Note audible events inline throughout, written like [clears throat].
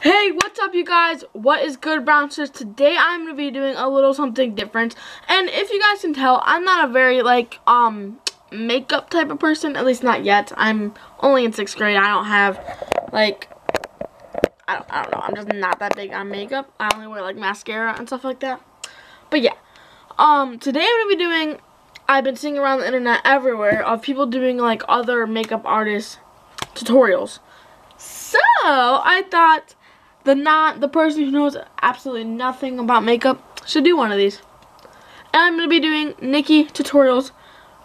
Hey, what's up you guys? What is good, Bouncers? Today I'm going to be doing a little something different. And if you guys can tell, I'm not a very, like, um, makeup type of person. At least not yet. I'm only in 6th grade. I don't have, like, I don't, I don't know. I'm just not that big on makeup. I only wear, like, mascara and stuff like that. But yeah. Um, today I'm going to be doing, I've been seeing around the internet everywhere of people doing, like, other makeup artists tutorials. So, I thought the not the person who knows absolutely nothing about makeup should do one of these. And I'm gonna be doing Nikki tutorials.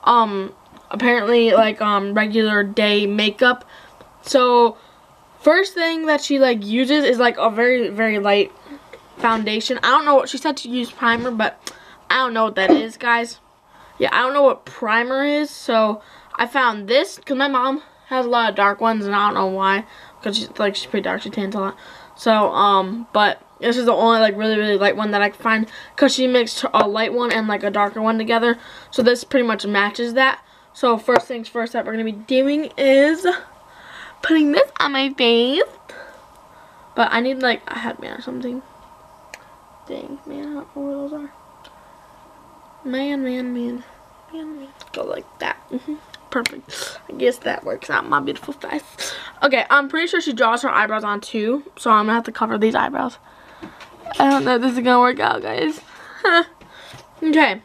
Um, apparently like um regular day makeup. So first thing that she like uses is like a very very light foundation. I don't know what she said to use primer, but I don't know what that is, guys. Yeah, I don't know what primer is, so I found this because my mom has a lot of dark ones, and I don't know why. Because she's like she's pretty dark, she tans a lot. So, um, but this is the only like really really light one that I can find because she mixed a light one and like a darker one together. So this pretty much matches that. So first things first that we're gonna be doing is putting this on my face. But I need like a headband or something. Dang, man, I don't know where those are. Man, man, man, man, man. Go like that. Mm -hmm perfect. I guess that works out my beautiful face. Okay, I'm pretty sure she draws her eyebrows on too, so I'm gonna have to cover these eyebrows. I don't know if this is gonna work out, guys. [laughs] okay,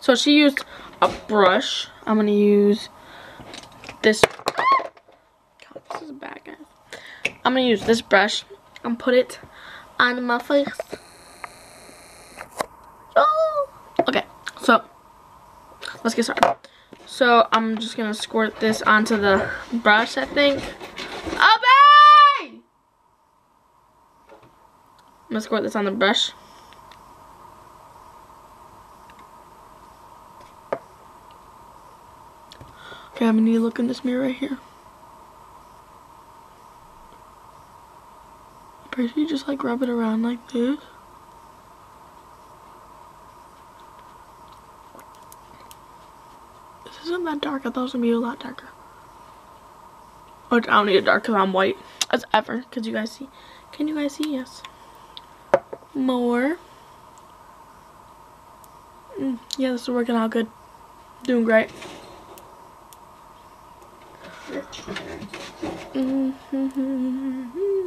so she used a brush. I'm gonna use this. God, this is bad, guys. I'm gonna use this brush and put it on my face. Oh, okay. So let's get started. So I'm just gonna squirt this onto the brush, I think. Open! I'm gonna squirt this on the brush. Okay, I'm gonna need to look in this mirror right here. Pretty you just like rub it around like this. isn't that dark. I thought it was to be a lot darker. Which I don't need it dark because I'm white as ever. Because you guys see. Can you guys see? Yes. More. Mm, yeah, this is working out good. Doing great. Mm [laughs] -hmm.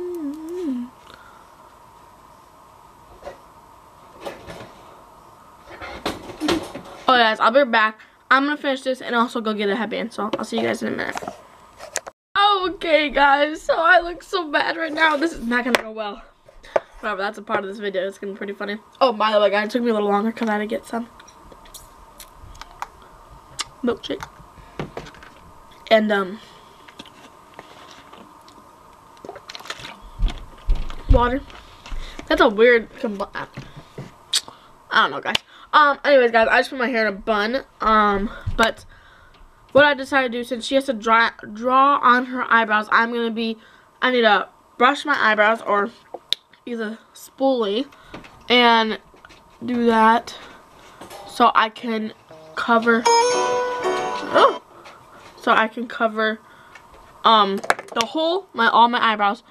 Oh guys, I'll be back. I'm going to finish this and also go get a headband. So I'll see you guys in a minute. Okay, guys. So I look so bad right now. This is not going to go well. Whatever, that's a part of this video. It's going to be pretty funny. Oh, by the way, guys, it took me a little longer because I had to get some milkshake. And, um, water. That's a weird, I don't know, guys. Um, anyways, guys, I just put my hair in a bun. Um, but what I decided to do, since she has to draw, draw on her eyebrows, I'm going to be, I need to brush my eyebrows or use a spoolie and do that so I can cover, oh, so I can cover, um, the whole, my, all my eyebrows,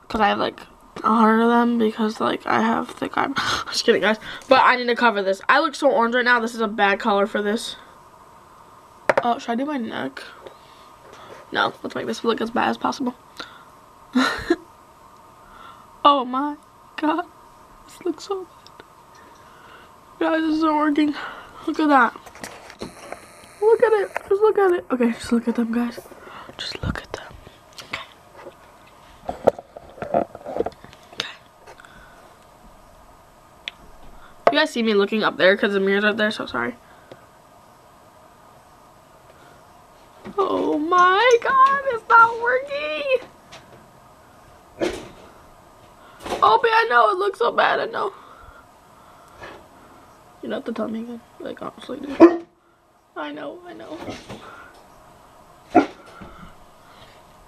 because I have, like, of them because like I have thick eyebrows. [laughs] Just kidding guys. But I need to cover this. I look so orange right now. This is a bad color for this. Oh, should I do my neck? No, let's make this look as bad as possible. [laughs] oh my god. This looks so bad. Guys, this isn't working. Look at that. Look at it. Just look at it. Okay, just look at them, guys. Just look at them. You guys see me looking up there because the mirror's up there, so sorry. Oh my god, it's not working. Oh, but I know it looks so bad, I know. You don't have to tell me again. Like, honestly, dude. I know, I know.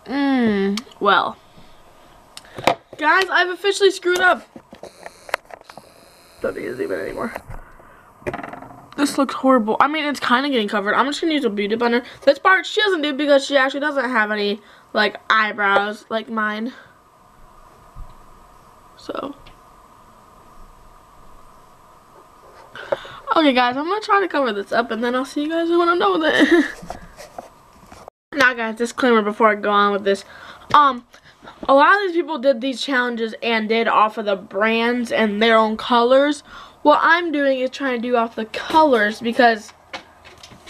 Mmm, well. Guys, I've officially screwed up. Don't even anymore. This looks horrible. I mean, it's kind of getting covered. I'm just going to use a beauty blender. This part she doesn't do because she actually doesn't have any, like, eyebrows like mine. So. Okay guys, I'm gonna try to cover this up and then I'll see you guys when I'm done with it. [laughs] now guys, disclaimer before I go on with this. Um, a lot of these people did these challenges and did off of the brands and their own colors. What I'm doing is trying to do off the colors because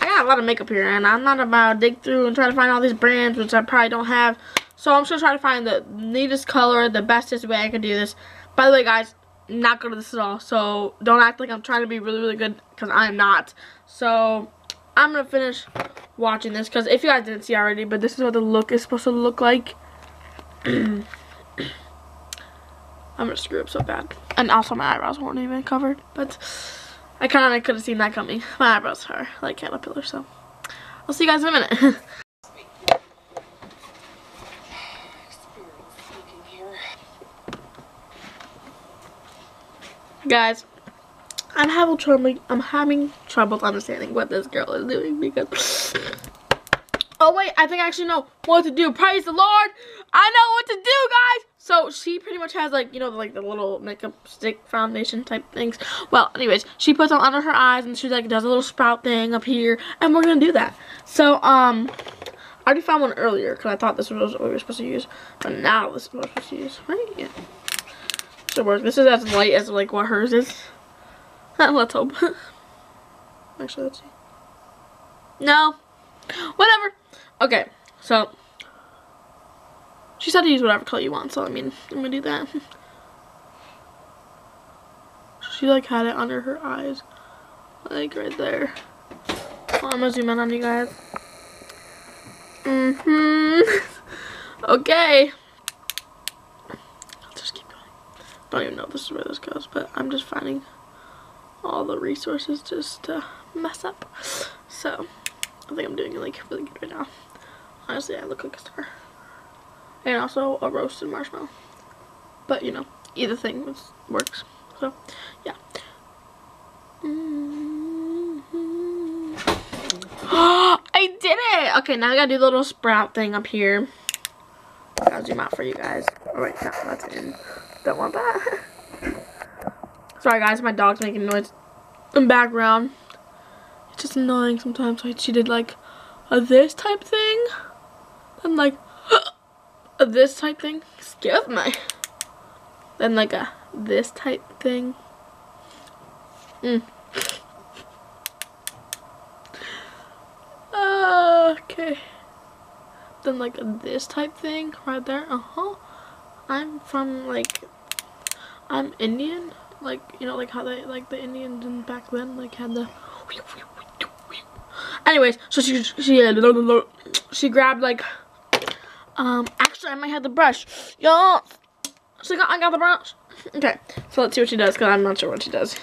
I got a lot of makeup here and I'm not about to dig through and try to find all these brands which I probably don't have. So I'm just gonna try to find the neatest color, the bestest way I can do this. By the way guys, not good at this at all. So don't act like I'm trying to be really, really good because I'm not. So I'm going to finish watching this because if you guys didn't see already, but this is what the look is supposed to look like. [clears throat] I'm to screw up so bad. And also my eyebrows weren't even covered. But I kind of could have seen that coming. My eyebrows are like caterpillar. So I'll see you guys in a minute. [laughs] Guys, I'm having trouble. I'm having trouble understanding what this girl is doing because. [laughs] Oh wait, I think I actually know what to do. Praise the Lord! I know what to do, guys. So she pretty much has like you know like the little makeup stick foundation type things. Well, anyways, she puts them under her eyes and she like does a little sprout thing up here, and we're gonna do that. So um. I already found one earlier because I thought this was what we were supposed to use, but now this is what we're supposed to use, right? Yeah. Should work. This is as light as like what hers is. [laughs] let's hope. [laughs] Actually, let's see. No. Whatever. Okay, so she said to use whatever color you want, so I mean, I'm gonna do that. [laughs] she like had it under her eyes, like right there. Well, I'm gonna zoom in on you guys. Mm-hmm. [laughs] okay. Let's just keep going. Don't even know this is where this goes, but I'm just finding all the resources just to mess up. So, I think I'm doing like really good right now. Honestly, I look like a star. And also a roasted marshmallow. But, you know, either thing was, works. So, yeah. [gasps] I did it! Okay, now I gotta do the little sprout thing up here. I'll zoom out for you guys. Oh, wait, no, that's in. Don't want that. [laughs] Sorry guys, my dog's making noise in background. It's just annoying sometimes. So she did like a this type thing. Then like [gasps] this type thing. Excuse me. Then like a this type thing. Mm. Uh, okay. Then like this type thing right there. Uh-huh. I'm from like I'm Indian like you know like how they like the Indians and back then like had the anyways so she she she grabbed like um actually I might have the brush y'all so I got, I got the brush okay so let's see what she does because I'm not sure what she does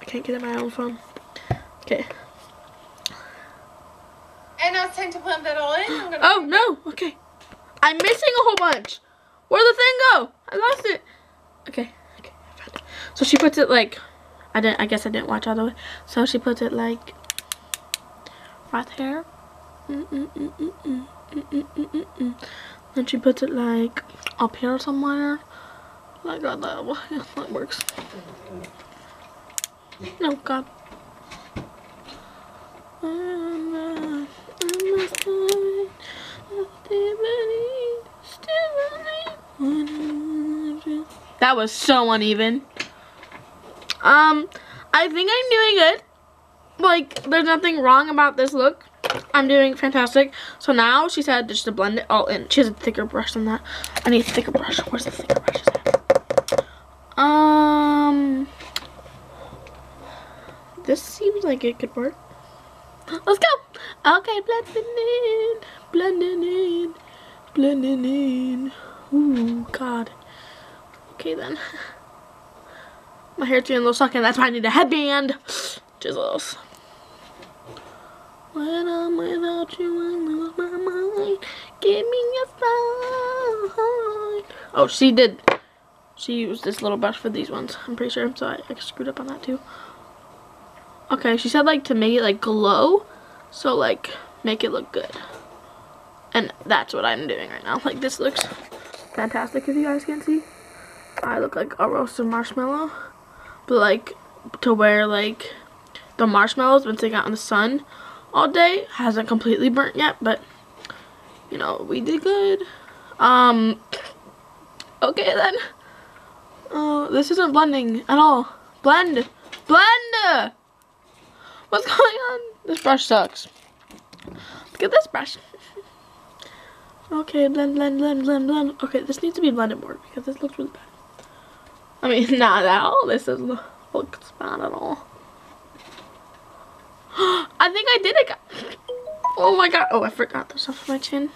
I can't get it my own phone okay and now it's time to put that all in oh no okay I'm missing a whole bunch Where'd the thing go? I lost it. Okay, okay, I found it. So she puts it like, I didn't, I guess I didn't watch all the way. So she puts it like, right here. -mm then she puts it like up here somewhere. Like that, that, [laughs] yeah, that works. Oh God. That was so uneven. Um, I think I'm doing good. Like, there's nothing wrong about this look. I'm doing fantastic. So now she said just to blend it all in. She has a thicker brush than that. I need a thicker brush. Where's the thicker brush? Um, this seems like it could work. Let's go. Okay, blending in, blending in, blending in. Ooh, God. Okay, then. [laughs] My hair's getting a little sucky, that's why I need a headband. Jizzles. When I'm without you, I lose my mind. Give me your sign. Oh, she did. She used this little brush for these ones, I'm pretty sure. So I, I screwed up on that too. Okay, she said like to make it like glow. So like make it look good. And that's what I'm doing right now. Like this looks fantastic if you guys can see. I look like a roasted marshmallow. But like to where like the marshmallows been sitting out in the sun all day. Hasn't completely burnt yet, but you know, we did good. Um okay then. Oh, this isn't blending at all. Blend. Blend! What's going on? This brush sucks. Look at this brush. Okay, blend, blend, blend, blend, blend. Okay, this needs to be blended more because this looks really bad. I mean, [laughs] not at all. This doesn't look bad at all. [gasps] I think I did it. Oh my god. Oh, I forgot the stuff on my chin.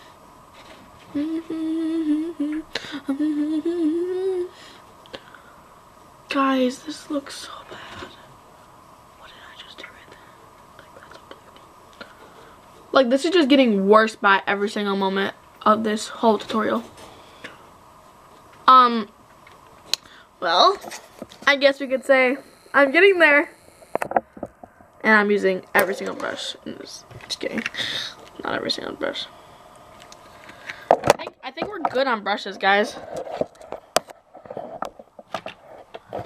Guys, this looks so bad. What did I just do right there? Like, that's unbelievable. Like, this is just getting worse by every single moment of this whole tutorial. Um, well, I guess we could say I'm getting there. And I'm using every single brush in. Just kidding. Not every single brush. I think, I think we're good on brushes, guys. I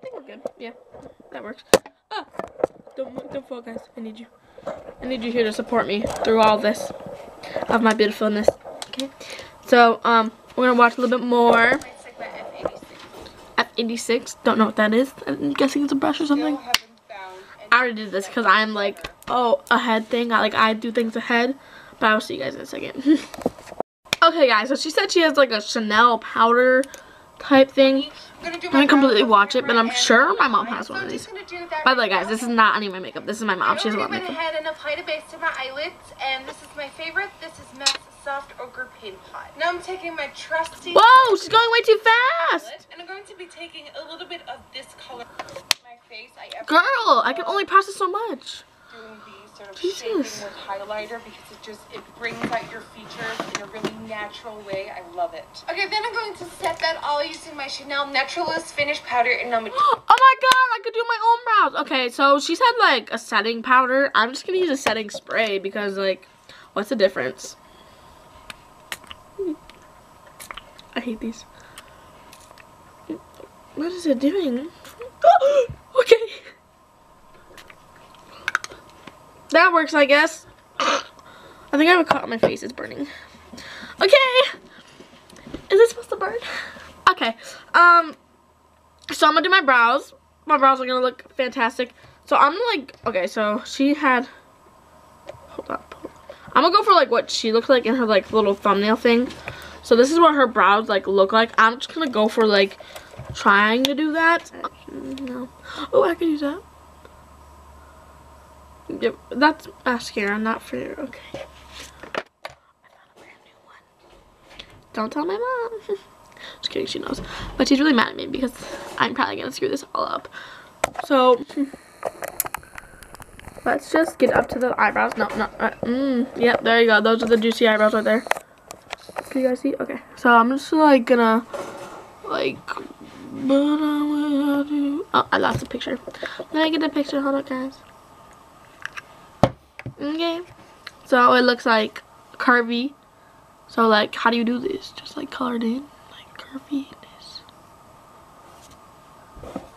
think we're good. Yeah, that works. Ah, don't, don't fall, guys. I need you. I need you here to support me through all this of my beautifulness. Okay. So, um, we're gonna watch a little bit more. F86. Don't know what that is. I'm guessing it's a brush or something. I already did this because I'm like, oh, ahead thing. I like I do things ahead. But I'll see you guys in a second. [laughs] okay, guys. So she said she has like a Chanel powder type thing. I didn't completely watch it, but I'm sure my mom has one of these. By the way, guys, this is not any of my makeup. This is my mom. She has a lot of makeup. I ahead and applied a base to my eyelids, and this is my favorite. This is MAC's Soft Ochre Paint Pot. Now I'm taking my trusty... Whoa, she's going way too fast! And I'm going to be taking a little bit of this color face. I Girl, I can only process so much. Doing the sort of Jesus. with highlighter because it just, it brings out your features in a really natural way. I love it. Okay, then I'm going to set that all using my Chanel Naturalist Finish Powder in number two. [gasps] Oh my god, I could do my own brows. Okay, so she's had like a setting powder. I'm just going to use a setting spray because like, what's the difference? I hate these. What is it doing? [gasps] [gasps] [laughs] okay. That works, I guess. I think I have a cut on my face. It's burning. Okay. Is it supposed to burn? Okay. Um. So I'm gonna do my brows. My brows are gonna look fantastic. So I'm like. Okay. So she had. Hold up. I'm gonna go for like what she looks like in her like little thumbnail thing. So this is what her brows like look like. I'm just gonna go for like trying to do that. No. Oh, I could use that. Yep, that's mascara, not for you. Okay. I found a brand new one. Don't tell my mom. [laughs] just kidding, she knows. But she's really mad at me because I'm probably gonna screw this all up. So [laughs] let's just get up to the eyebrows. No, no. Uh, mm, yep, there you go. Those are the juicy eyebrows right there. Can you guys see? Okay. So I'm just like gonna like Oh, I lost the picture. Let me get the picture. Hold on, guys. Okay. So it looks like curvy. So like, how do you do this? Just like colored in, like curviness.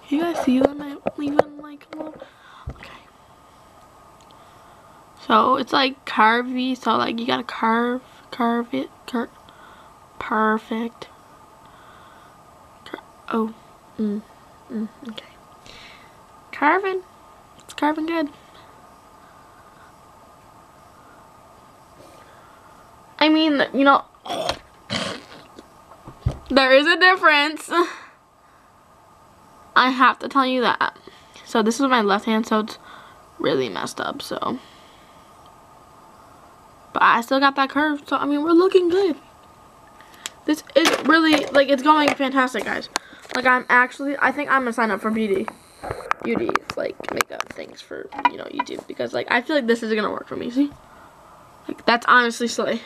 You guys see when I leaving like? Okay. So it's like curvy. So like you gotta curve, curve it, curve. Perfect. Oh. Mm. Mm. Okay. Carving. It's carving good. I mean, you know, there is a difference. I have to tell you that. So this is my left hand, so it's really messed up, so. But I still got that curve, so I mean, we're looking good. This is really, like, it's going fantastic, guys. Like, I'm actually, I think I'm gonna sign up for beauty. Beauty, like, makeup things for, you know, YouTube. Because, like, I feel like this is gonna work for me, see? Like, that's honestly silly.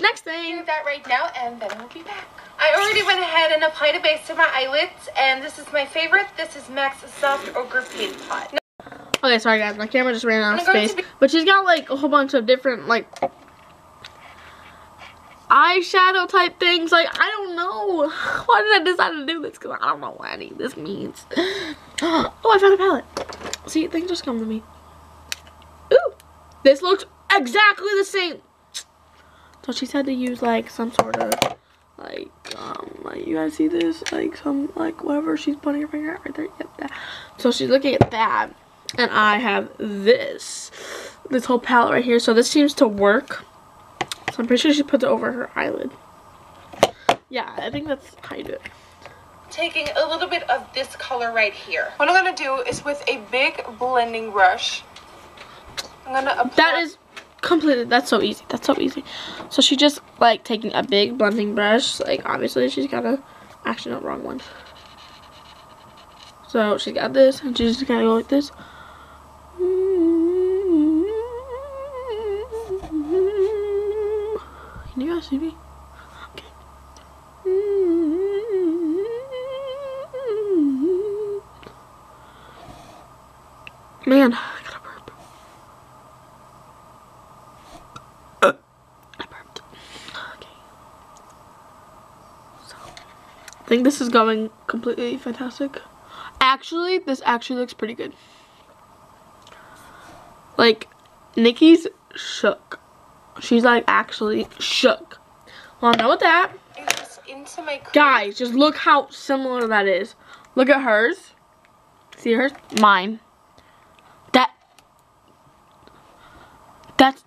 Next thing. Do that right now, and then we'll be back. I already went ahead and applied a base to my eyelids, and this is my favorite. This is MAC's Soft Ochre Paint Pot. Okay, sorry guys, my camera just ran out of space. But she's got like a whole bunch of different like eyeshadow type things. Like, I don't know. [laughs] Why did I decide to do this? Because I don't know what any of this means. [gasps] oh, I found a palette. See, things just come to me. Ooh, this looks exactly the same. So she said to use like some sort of like um like you guys see this like some like whatever she's putting her finger out right there. Yep, that. So she's looking at that, and I have this this whole palette right here. So this seems to work. So I'm pretty sure she puts it over her eyelid. Yeah, I think that's how you do it. Taking a little bit of this color right here. What I'm gonna do is with a big blending brush, I'm gonna apply. That is completely, that's so easy. That's so easy. So she just like taking a big blending brush. Like obviously she's got a, actually not wrong one. So she got this and she's just gonna go like this. Me? Okay. Man, I gotta burp. Uh, I burped. Okay. So, I think this is going completely fantastic. Actually, this actually looks pretty good. Like, Nikki's shook. She's like actually shook. Well, know with that. It's into my. Guys, just look how similar that is. Look at hers. See hers? Mine. That. That's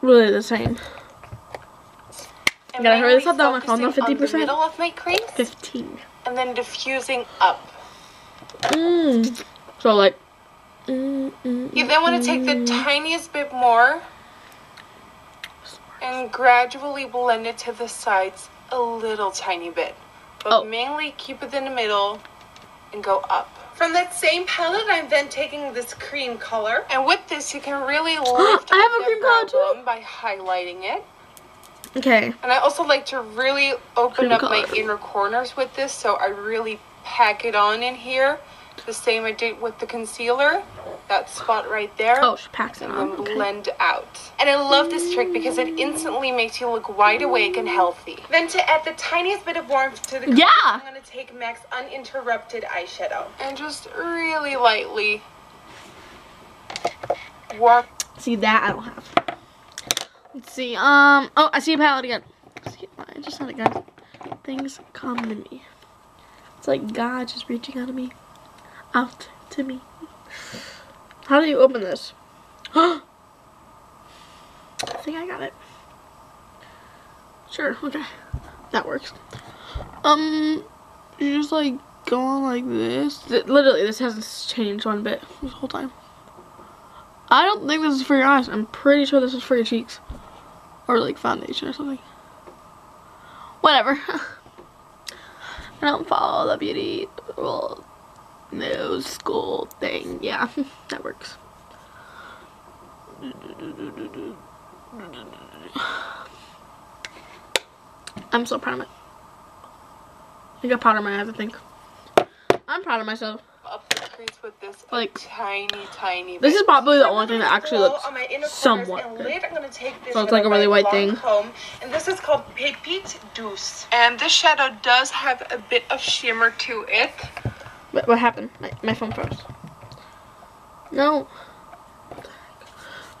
really the And same. gotta hurry this up though, my phone's on 50%. the middle of my crease 15. and then diffusing up. Mm. So like. Mm, mm, You then want to take the mm. tiniest bit more and gradually blend it to the sides a little tiny bit. But Oh. mainly keep it in the middle and go up. From that same palette, I'm then taking this cream color. And with this, you can really [gasps] lift I have up a the cream color too. by highlighting it. Okay. And I also like to really open Cream up my inner corners with this, so I really pack it on in here. The same I did with the concealer. That spot right there. Oh, she packs it on. Okay. blend out. And I love this trick because it instantly makes you look wide awake and healthy. Then to add the tiniest bit of warmth to the Yeah. I'm gonna take MAC's Uninterrupted eyeshadow and just really lightly work. See that I don't have. Let's see. Um. Oh, I see a palette again. See, I just said it, guys. Things come to me. It's like God just reaching out to me, out to me. How do you open this? [gasps] I think I got it. Sure. Okay. That works. Um. You just like go on like this. Th- Literally, this hasn't changed one bit this whole time. I don't think this is for your eyes. I'm pretty sure this is for your cheeks. Or like foundation or something. Whatever. [laughs] I don't follow the beauty rule. No school thing. Yeah, [laughs] that works. I'm so proud of it. I got powder in my eyes, I think. I'm proud of myself. Up the crease with this Like, tiny, tiny. This bit. is probably the only thing that actually looks on my inner somewhat good. I'm gonna take this So it's like a really white thing. Comb, and this is called Pépite Douce. And this shadow does have a bit of shimmer to it. What, what happened? My, my phone froze. No.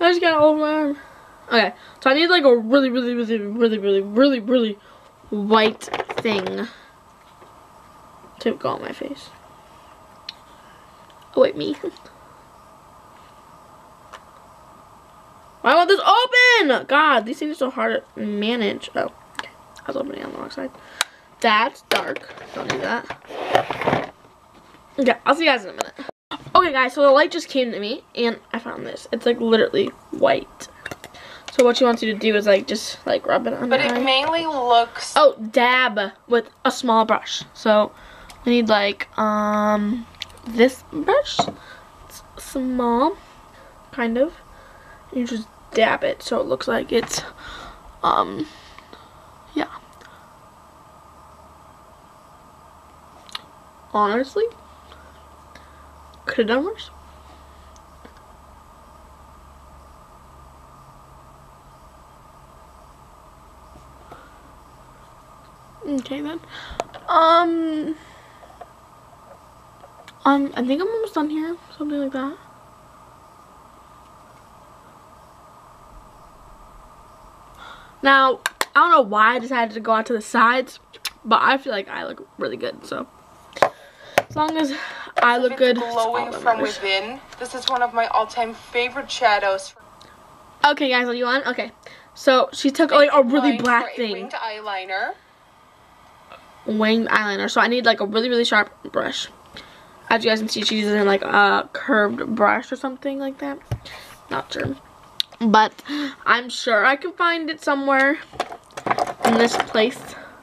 I just got all my arm. Okay, so I need like a really, really, really, really, really, really, really white thing to go on my face. Oh wait, me. [laughs] Why won't this open? God, these things are so hard to manage. Oh, okay. I was opening on the wrong side. That's dark. Don't need that. Okay, I'll see you guys in a minute. Okay, guys, so the light just came to me, and I found this. It's, like, literally white. So what she wants you to do is, like, just, like, rub it on But it eye. mainly looks Oh, dab with a small brush. So we need, like, um, this brush. It's small, kind of. You just dab it so it looks like it's, um, yeah. Honestly, could have done worse. Okay then. Um. Um, I think I'm almost done here. Something like that. Now, I don't know why I decided to go out to the sides, but I feel like I look really good, so. As long as I look good. glowing that's all that from matters. within. This is one of my all-time favorite shadows. Okay, guys, are you on? Okay. So, she took like a really black thing. winged eyeliner. winged eyeliner. So I need like a really, really sharp brush. As you guys can see, she's using like a curved brush or something like that. Not sure. But I'm sure I can find it somewhere in this place.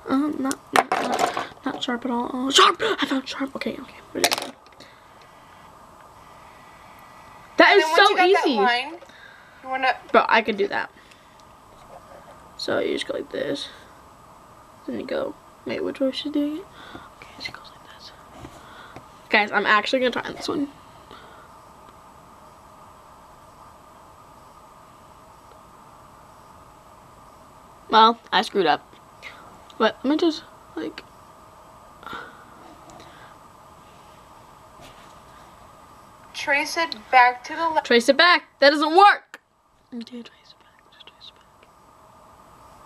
Uh, not, not, not, not sharp at all. Oh, sharp! I found sharp. Okay, okay. Where did it go? That once so easy. Line, you wanna Bro, I could do that. So you just go like this. Then you go. Wait, which way should I do it? Okay, she goes like this. Guys, I'm actually gonna try this one. Well, I screwed up. But let me just like trace it back to the left. trace it back. That doesn't work. Okay, trace it back. Just trace it back.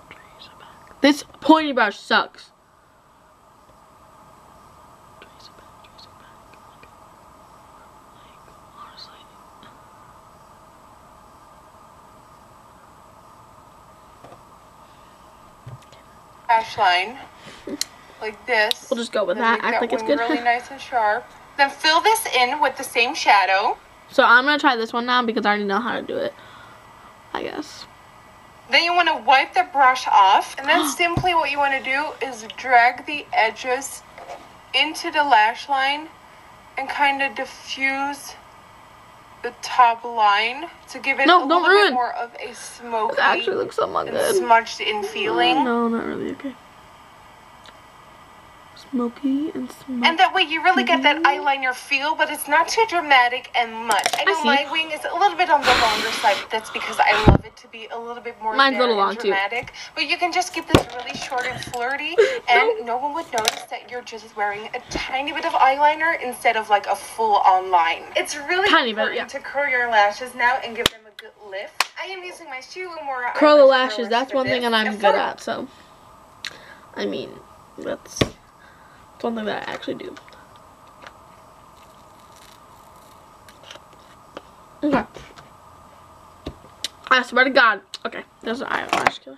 Trace it back. This pointy brush sucks. Trace it back. Trace it back. Like, honestly. [laughs] Lash line, like this. We'll just go with Then that. make Act like it's wing good. Really nice and sharp. [laughs] Then fill this in with the same shadow. So I'm gonna try this one now because I already know how to do it. I guess. Then you want to wipe the brush off, and then [gasps] simply what you want to do is drag the edges into the lash line and kind of diffuse the top line to give it No, a little ruin. bit more of a smoky It actually looks and good. smudged in feeling. No, not really. Okay. Smoky and smoky. And that way you really get that eyeliner feel, but it's not too dramatic and much. I know see. my wing is a little bit on the longer side, but that's because I love it to be a little bit more Mine's a little and long, too. But you can just keep this really short and flirty, [laughs] and no one would notice that you're just wearing a tiny bit of eyeliner instead of like a full-on line. It's really Tiny bit, important yeah. to curl your lashes now and give them a good lift. I am using my Mora curl the lashes. That's one thing that I'm good at. So, I mean, that's, that's one thing that I actually do. Okay. I swear to God. Okay, there's an eyelash killer.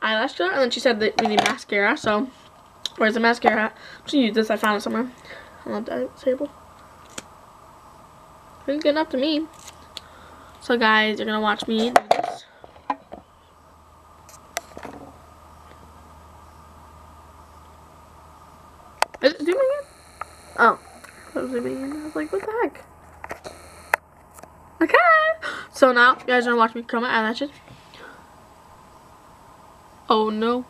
Eyelash killer, and then she said that we need mascara. So, where's the mascara? I'm just use this. I found it somewhere on the table. It's good enough to me. So, guys, you're gonna watch me do this. Is it zooming in? Oh. Was. I was like, what the heck? Okay. So now, you guys are gonna watch me curl my eyelashes. Oh no.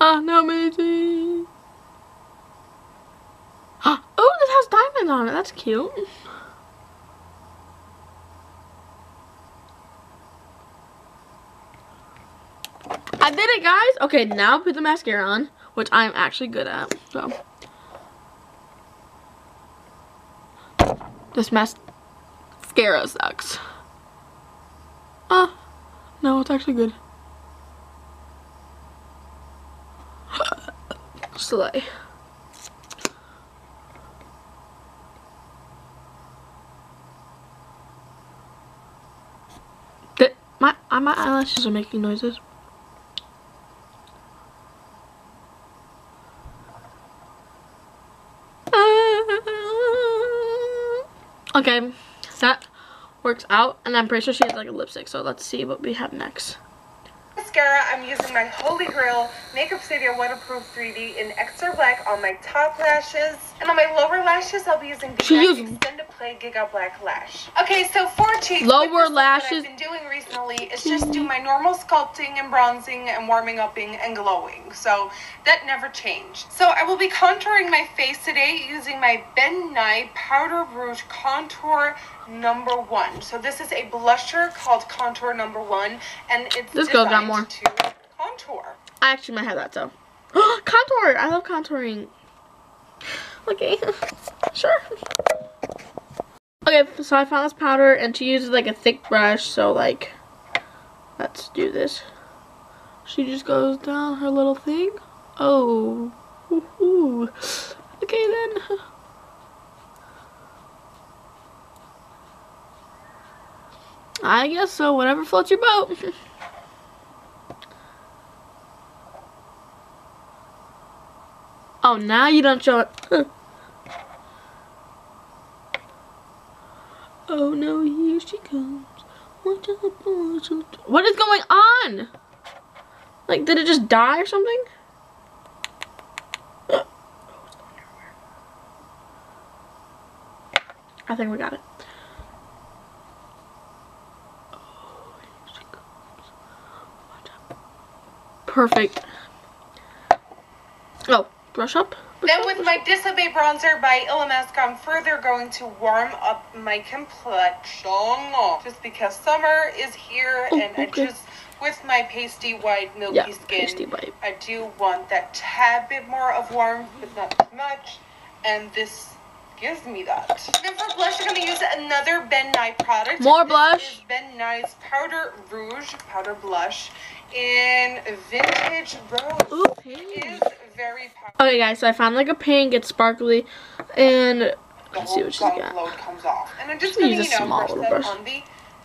Ah, no, amazing. [gasps] Oh, this has diamonds on it. That's cute. I did it, guys. Okay, now put the mascara on, which I'm actually good at. So, this mascara sucks. Ah, no, it's actually good. [laughs] Slay. Th- My my eyelashes are making noises. Okay, that works out, and I'm pretty sure she has like a lipstick. So let's see what we have next. mascara, I'm using my Holy Grail Makeup Studio Waterproof 3D in Extra Black on my top lashes. And on my lower lashes, I'll be using the She used- Play Giga Black Lash. Okay, so for cheeks, Lower with this look lashes. What I've been doing recently is just do my normal sculpting and bronzing and warming upping and glowing. So that never changed. So I will be contouring my face today using my Ben Nye Powder Rouge Contour number one. So this is a blusher called Contour number one, and it's This girl got more. to contour. I actually might have that, so [gasps] Contour! I love contouring. Okay, [laughs] sure. Okay, so I found this powder and she uses like a thick brush, so like, let's do this. She just goes down her little thing. Oh, okay then. [laughs] I guess so, whatever floats your boat. [laughs] oh, now you don't show it. [laughs] oh no, here she comes. What is going on? Like, did it just die or something? [gasps] I think we got it. Oh, perfect. Oh, brush up. Then with my Disobey Bronzer by Illamasqua, I'm further going to warm up my complexion. Just because summer is here oh, and okay. I just, with my pasty white, milky yeah, skin, white. I do want that tad bit more of warmth, but not too much. And this gives me that. Then for blush, I'm going to use another Ben Nye product. More this blush. Is ben Nye's Powder Rouge Powder Blush in Vintage Rose. Ooh, very powerful. Okay, guys, so I found like a pink. It's sparkly, and let's see what she's got. load comes off. And I'm just Just to, use a you know, small brush little brush.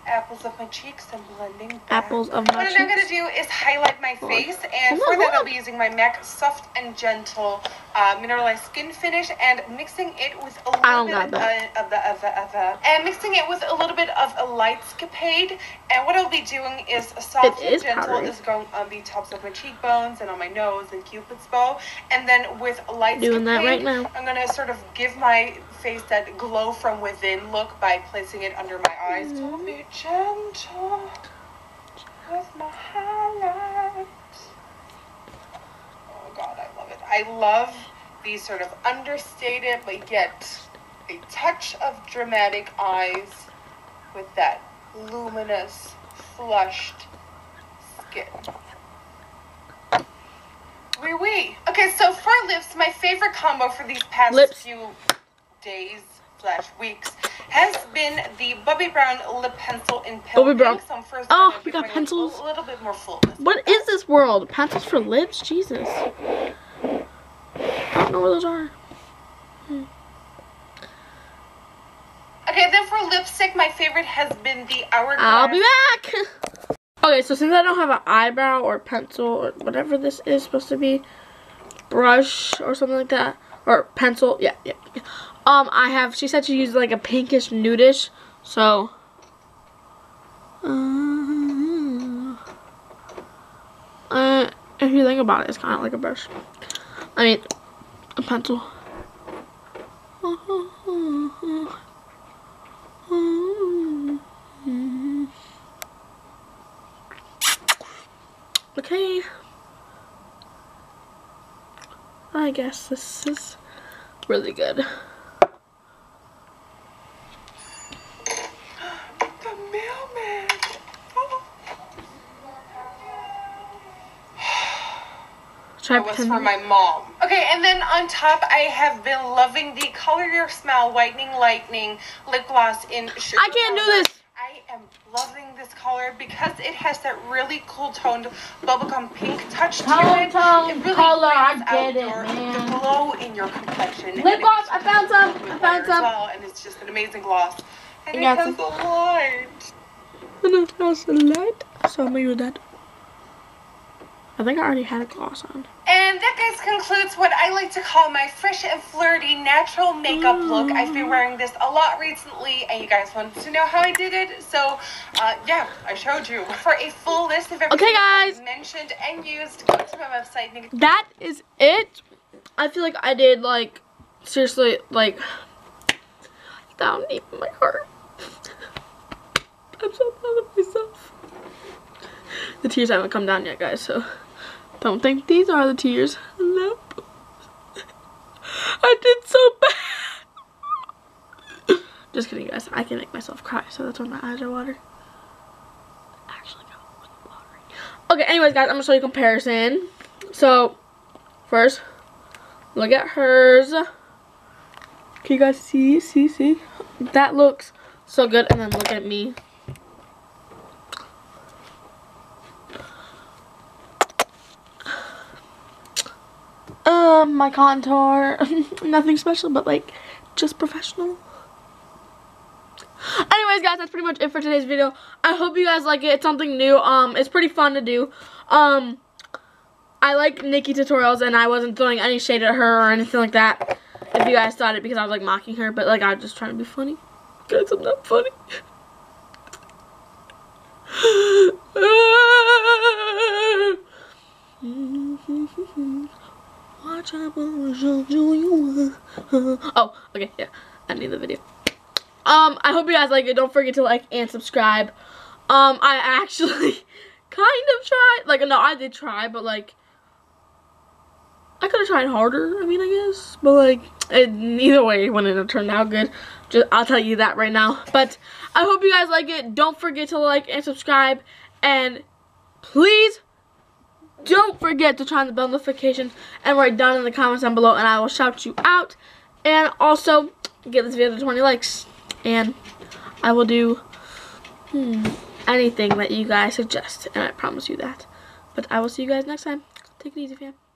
Apples of my cheeks and blending back. Apples of my cheeks. What I'm going to do is highlight my face, and Hold for on, that I'll be using my MAC Soft and Gentle uh, Mineralized Skin Finish and mixing it with a little bit uh, of the, of the, of the, and mixing it with a little bit of a Lightscapade. And what I'll be doing is soft It and is gentle powdery. is going on the tops of my cheekbones and on my nose and Cupid's bow, and then with Lightscapade, Doing that right now. I'm gonna sort of give my face that glow from within look by placing it under my eyes. Don't be gentle with my highlights. Oh god, I love it. I love these sort of understated but yet a touch of dramatic eyes with that luminous, flushed skin. Wee wee. Okay, so for lips, my favorite combo for these past Lips. few days slash weeks has been the Bobbi Brown lip pencil in pill Bobbi Brown. pink. First Oh, we got pencils. A little bit more fullness. What is this world? Pencils for lips? Jesus. I don't know where those are. Hmm. Okay, then for lipstick, my favorite has been the Hourglass. I'll be back. [laughs] Okay, so since I don't have an eyebrow or pencil or whatever this is supposed to be, brush or something like that, or pencil, yeah, yeah. yeah. Um, I have. She said she used like a pinkish nudish, so. Uh, uh, if you think about it, it's kind of like a brush. I mean, a pencil. Okay. I guess this is really good. The mailman. [sighs] Try That was for my mom. Okay, and then on top, I have been loving the Color Your Smile Whitening Lightning Lip Gloss in Sugar I can't do this. I am loving this color because it has that really cool toned bubblegum pink touch to Tone, it. tone, it really color, I brings get out it, your, man. the glow in your complexion. Lip gloss, I found some, I found some. well, and it's just an amazing gloss. And I it got has some. the light. And it has a light, so I'm gonna use that. I think I already had a gloss on. And that, guys, concludes what I like to call my fresh and flirty natural makeup look. I've been wearing this a lot recently, and you guys wanted to know how I did it. So, uh, yeah, I showed you. For a full list of everything Okay, guys. Mentioned and used, go to my website. That is it. I feel like I did like seriously like down deep in my heart. [laughs] I'm so proud of myself. The tears haven't come down yet, guys, so don't think these are the tears. Nope. I did so bad. Just kidding, guys. I can make myself cry, so that's why my eyes are watered. Actually, watery. Okay, anyways, guys, I'm gonna show you a comparison. So, first, look at hers. Can you guys see, see, see? That looks so good. And then look at me. Um, my contour, [laughs] nothing special, but like, just professional. Anyways, guys, that's pretty much it for today's video. I hope you guys like it. It's something new. Um, it's pretty fun to do. Um, I like Nikki tutorials, and I wasn't throwing any shade at her or anything like that. If you guys thought it because I was like mocking her, but like I was just trying to be funny. Guys, I'm not funny. [laughs] [laughs] Oh, okay, yeah. I need the video. Um, I hope you guys like it. Don't forget to like and subscribe. Um, I actually [laughs] kind of tried. Like, no, I did try, but like, I could have tried harder. I mean, I guess, but like, it, either way, it wouldn't have turned out good. Just, I'll tell you that right now. But I hope you guys like it. Don't forget to like and subscribe, and please don't forget to turn on the bell notifications and write down in the comments down below, and I will shout you out. And also, get this video to 20 likes and I will do hmm, anything that you guys suggest, and I promise you that. But I will see you guys next time. Take it easy, fam.